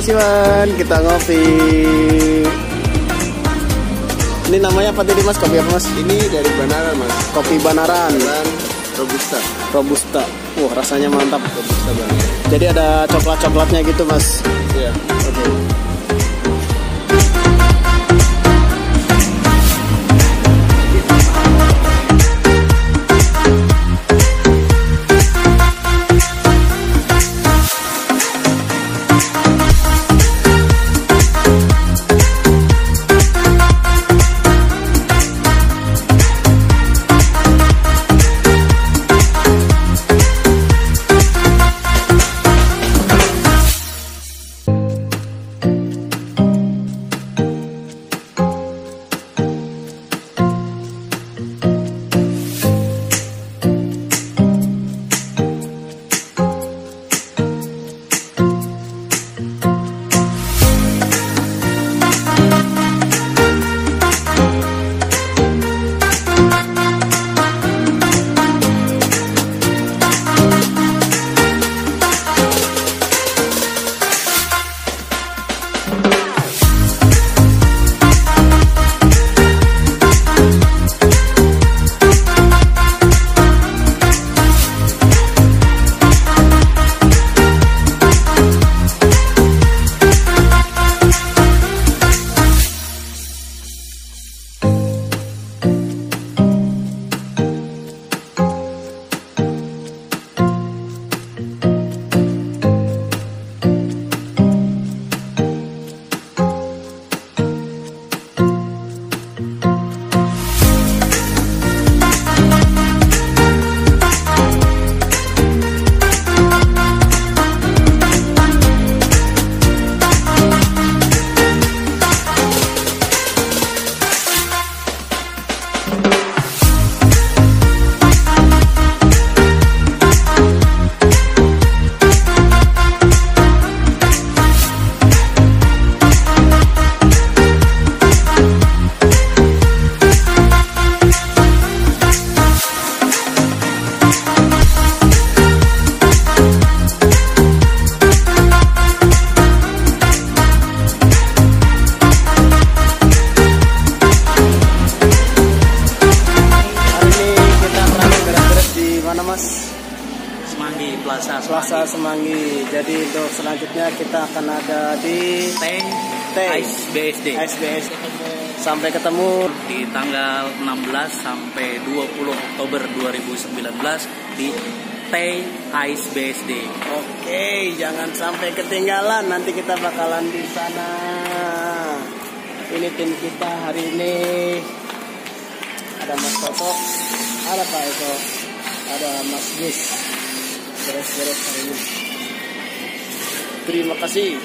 Mas Iwan. Kita ngopi. Ini namanya apa tadi Mas? Kopi apa Mas? Ini dari Banaran mas. Kopi Banaran. Dan Robusta. Robusta. Wah, rasanya mantap. Robusta banget. Jadi ada coklat-coklatnya gitu Mas. Iya. Oke. Hari Plaza Plaza Semanggi. Jadi untuk selanjutnya kita akan ada di T T Ice BSD SBS. Sampai ketemu di tanggal 16 sampai 20 Oktober 2019 di T Ice BSD. Oke, jangan sampai ketinggalan. Nanti kita bakalan di sana. Ini tim kita hari ini. Ada Mas Toto, ada Pak Eko, ada Mas Gus. Beres-beres hari ini. Terima kasih.